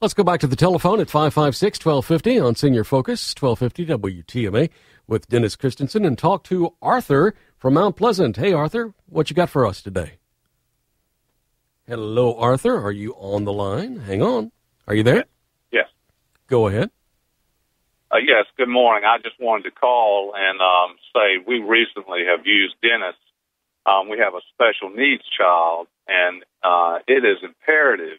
Let's go back to the telephone at 556 1250 on Senior Focus, 1250 WTMA, with Dennis Christensen and talk to Arthur from Mount Pleasant. Hey, Arthur, what you got for us today? Hello, Arthur. Are you on the line? Hang on. Are you there? Yes. Go ahead. Uh, yes, good morning. I just wanted to call and um, say we recently have used Dennis. Um, we have a special needs child, and uh, it is imperative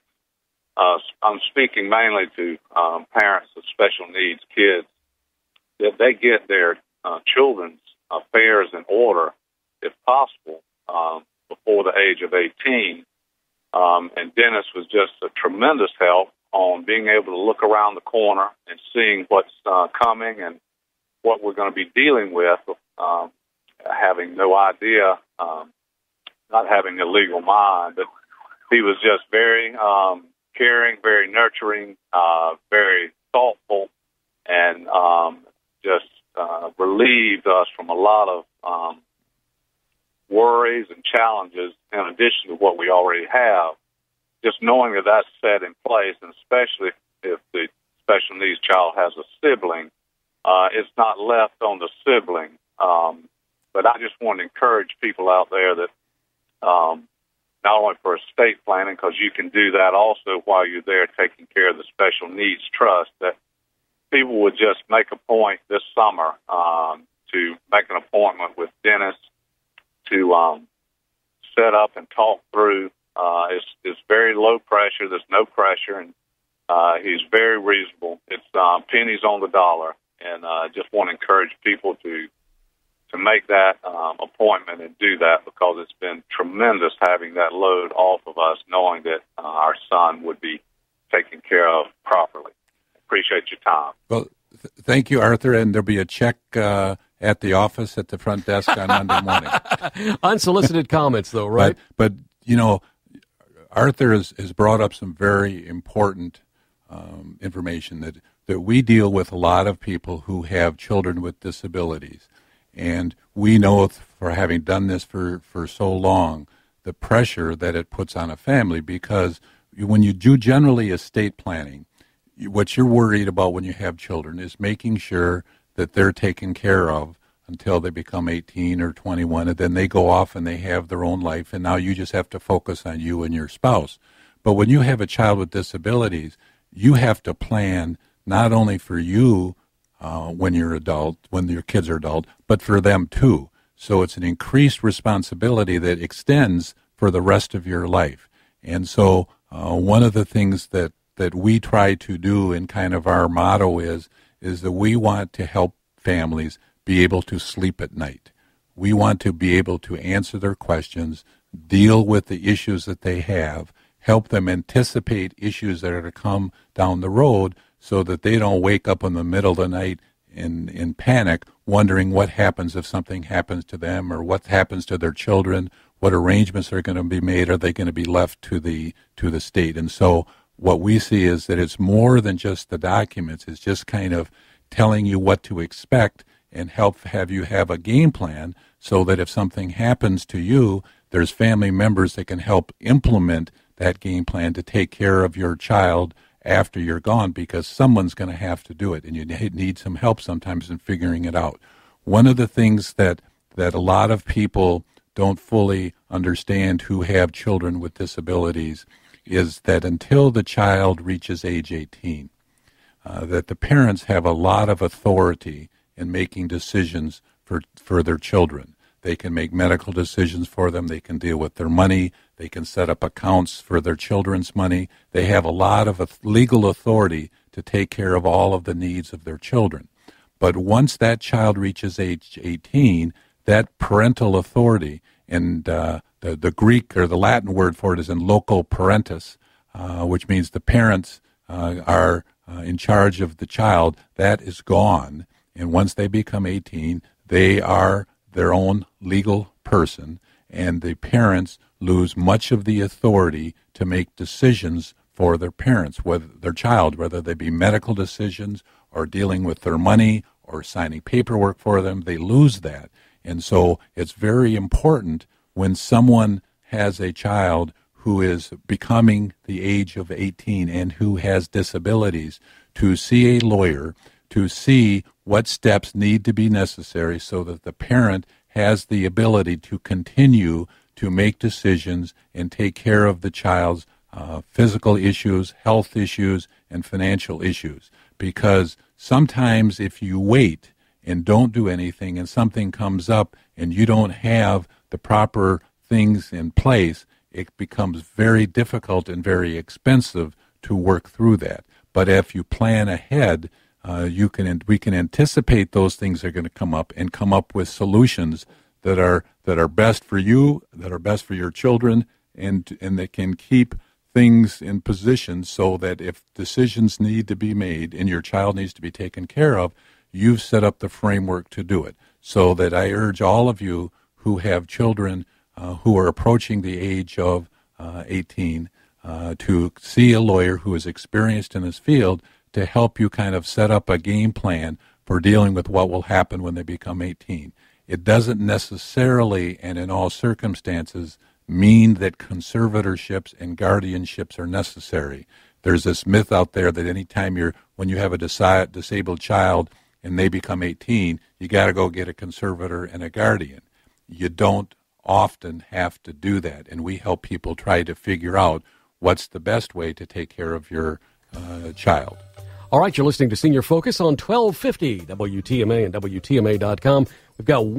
uh, I'm speaking mainly to um, parents of special needs kids, that they get their uh, children's affairs in order, if possible, um, before the age of 18. Um, and Dennis was just a tremendous help on being able to look around the corner and seeing what's uh, coming and what we're going to be dealing with, um, having no idea, um, not having a legal mind, but he was just very um, caring, very nurturing, uh, very thoughtful, and um, just uh, relieved us from a lot of um, worries and challenges in addition to what we already have. Just knowing that that's set in place, and especially if the special needs child has a sibling, uh, it's not left on the sibling. Um, but I just want to encourage people out there that um, not only for estate planning, because you can do that also while you're there taking care of the special needs trust, that people would just make a point this summer um, to make an appointment with Dennis to um, set up and talk through. Uh, it's, it's very low pressure. There's no pressure, and uh, he's very reasonable. It's uh, pennies on the dollar, and I uh, just want to encourage people to to make that um, appointment and do that because it's been tremendous having that load off of us, knowing that uh, our son would be taken care of properly. Appreciate your time. Well, th- thank you, Arthur. And there'll be a check uh, at the office at the front desk on Monday morning. Unsolicited comments, though, right? But, but you know, Arthur has, has brought up some very important um, information that that we deal with a lot of people who have children with disabilities and we know for having done this for, for so long, the pressure that it puts on a family because when you do generally estate planning, what you're worried about when you have children is making sure that they're taken care of until they become 18 or 21 and then they go off and they have their own life and now you just have to focus on you and your spouse. But when you have a child with disabilities you have to plan not only for you uh, when you're adult, when your kids are adult, but for them too. So it's an increased responsibility that extends for the rest of your life. And so uh, one of the things that, that we try to do and kind of our motto is, is that we want to help families be able to sleep at night. We want to be able to answer their questions, deal with the issues that they have, help them anticipate issues that are to come down the road so that they don't wake up in the middle of the night in, in panic, wondering what happens if something happens to them or what happens to their children, what arrangements are going to be made, are they going to be left to the to the state? And so what we see is that it's more than just the documents, it's just kind of telling you what to expect and help have you have a game plan so that if something happens to you, there's family members that can help implement that game plan to take care of your child after you're gone because someone's going to have to do it and you need some help sometimes in figuring it out. One of the things that, that a lot of people don't fully understand who have children with disabilities is that until the child reaches age 18, uh, that the parents have a lot of authority in making decisions for, for their children. They can make medical decisions for them. They can deal with their money. They can set up accounts for their children's money. They have a lot of legal authority to take care of all of the needs of their children. But once that child reaches age 18, that parental authority, and uh, the, the Greek or the Latin word for it is in loco parentis, uh, which means the parents uh, are uh, in charge of the child, that is gone. And once they become 18, they are their own legal person, and the parents lose much of the authority to make decisions for their parents, whether their child, whether they be medical decisions or dealing with their money or signing paperwork for them, they lose that. And so it's very important when someone has a child who is becoming the age of 18 and who has disabilities to see a lawyer to see what steps need to be necessary so that the parent has the ability to continue to make decisions and take care of the child's uh, physical issues, health issues, and financial issues. Because sometimes if you wait and don't do anything and something comes up and you don't have the proper things in place, it becomes very difficult and very expensive to work through that. But if you plan ahead, uh, you can we can anticipate those things are going to come up and come up with solutions that are that are best for you, that are best for your children, and and that can keep things in position so that if decisions need to be made and your child needs to be taken care of, you've set up the framework to do it. So that I urge all of you who have children uh, who are approaching the age of uh, 18 uh, to see a lawyer who is experienced in this field to help you kind of set up a game plan for dealing with what will happen when they become 18. It doesn't necessarily and in all circumstances mean that conservatorships and guardianships are necessary. There's this myth out there that anytime you're when you have a disabled child and they become 18, you got to go get a conservator and a guardian. You don't often have to do that, and we help people try to figure out what's the best way to take care of your uh, child. All right, you're listening to Senior Focus on 1250 WTMA and WTMA.com. We've got